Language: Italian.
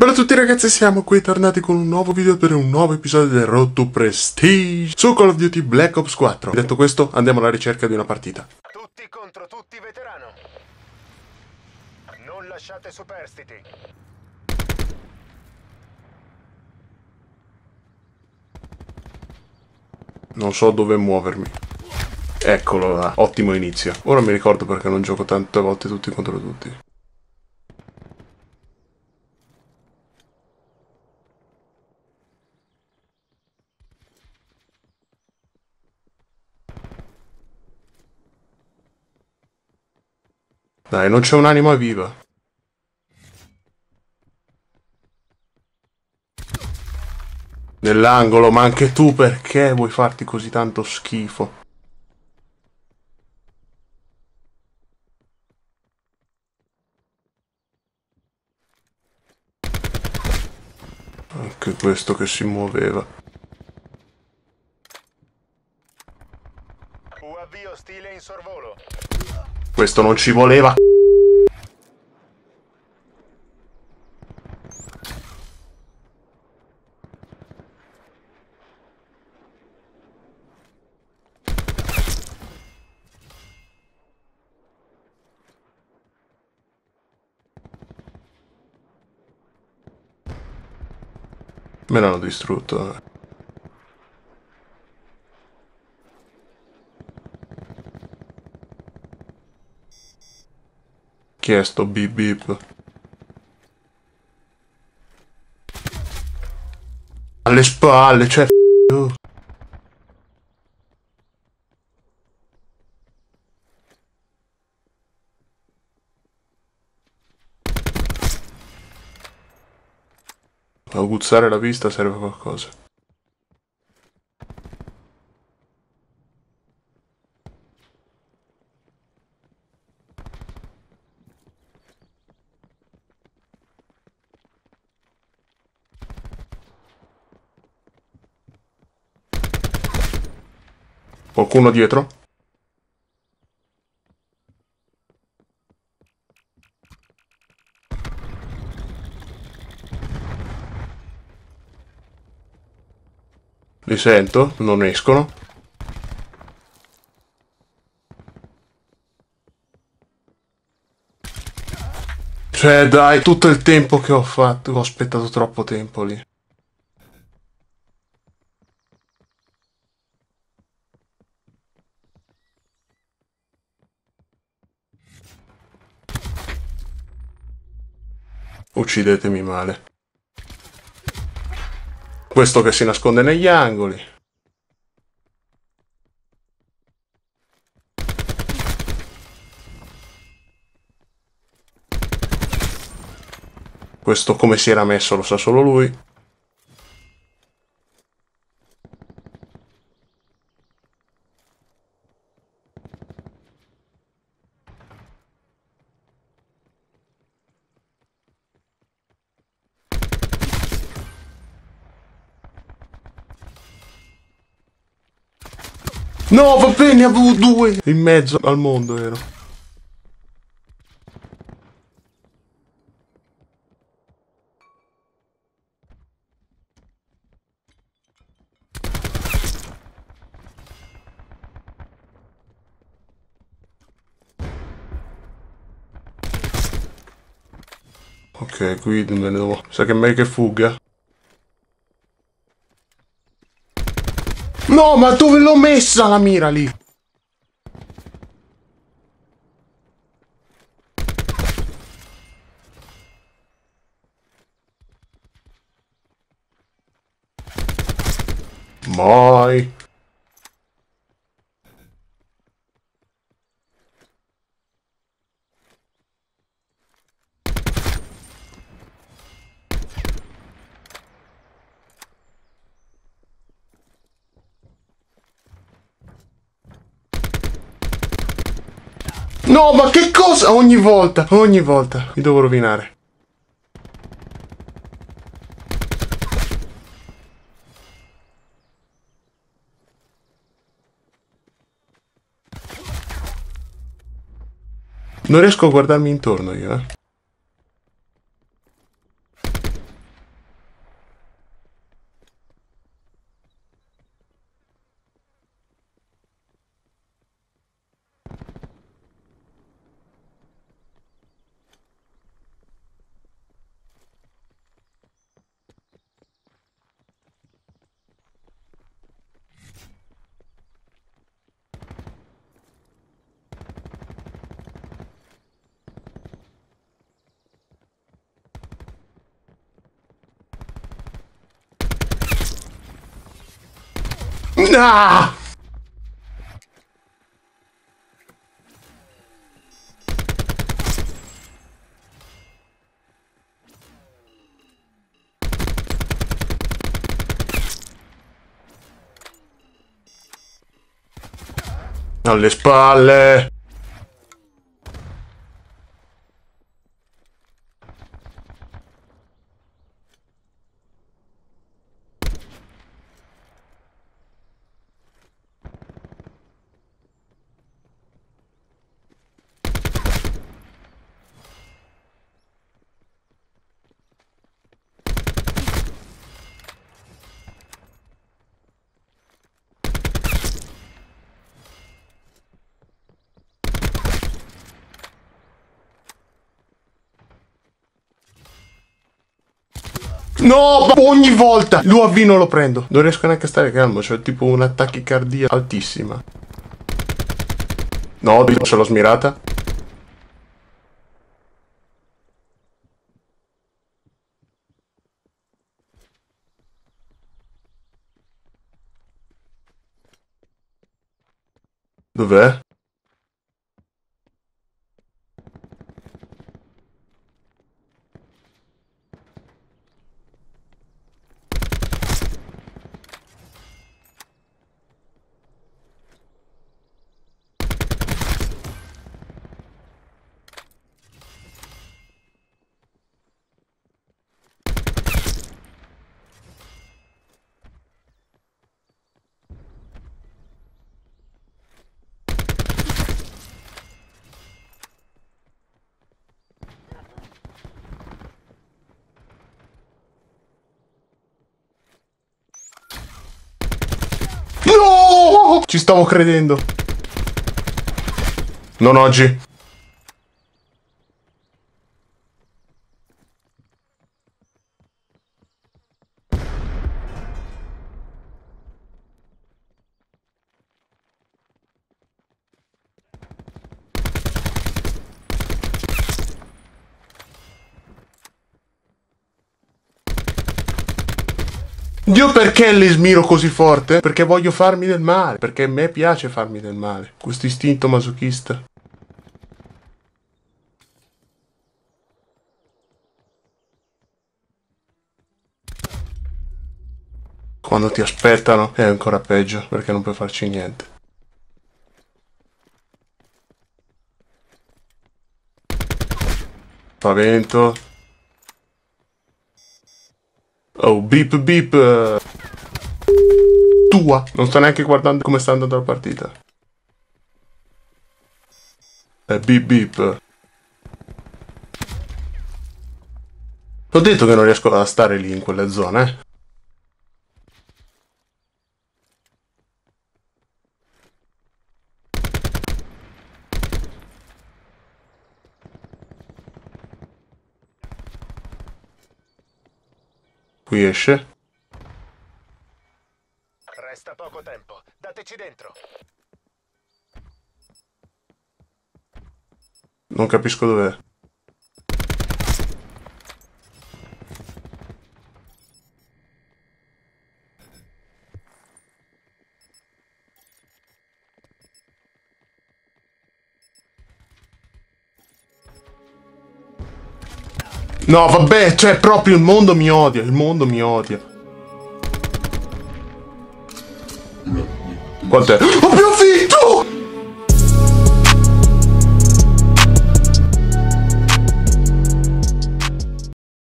Bella a tutti ragazzi, siamo qui tornati con un nuovo video per un nuovo episodio del Road to Prestige su Call of Duty Black Ops 4. Detto questo, andiamo alla ricerca di una partita. Tutti contro tutti, veterano. Non lasciate superstiti. Non so dove muovermi. Eccolo là, ottimo inizio. Ora mi ricordo perché non gioco tante volte tutti contro tutti. Dai, non c'è un'anima viva. Nell'angolo, ma anche tu perché vuoi farti così tanto schifo? Anche questo che si muoveva. UAV ostile in sorvolo. Questo non ci voleva. Me l'hanno distrutto. Eh. Chi è sto bip bip? Alle spalle, cioè... oh. Aguzzare la vista serve a qualcosa. Qualcuno dietro? Li sento, non escono. Cioè, dai, tutto il tempo che ho fatto, ho aspettato troppo tempo lì. Uccidetemi male. Questo che si nasconde negli angoli. Questo come si era messo lo sa solo lui. No, va bene, avevo due in mezzo al mondo ero. Ok, qui me ne devo... Sa che è meglio che fuga. No, ma dove l'ho messa la mira lì? Mai. No, ma che cosa? Ogni volta, ogni volta. Mi devo rovinare. Non riesco a guardarmi intorno io, eh. Ah! Alle spalle! No, ogni volta l'UAV non lo prendo. Non riesco neanche a stare calmo, cioè tipo una tachicardia altissima. No, ce l'ho smirata. Dov'è? No! Ci stavo credendo. Non oggi. Dio perché le smiro così forte? Perché voglio farmi del male, perché a me piace farmi del male. Questo istinto masochista. Quando ti aspettano è ancora peggio, perché non puoi farci niente. Spavento. Oh, beep beep. Tua. Non sto neanche guardando come sta andando la partita. Eh, beep beep. Ho detto che non riesco a stare lì in quelle zone, eh. Qui esce. Resta poco tempo. Dateci dentro. Non capisco dov'è. No, vabbè, cioè proprio il mondo mi odia, il mondo mi odia. Quant'è? Ho più vinto!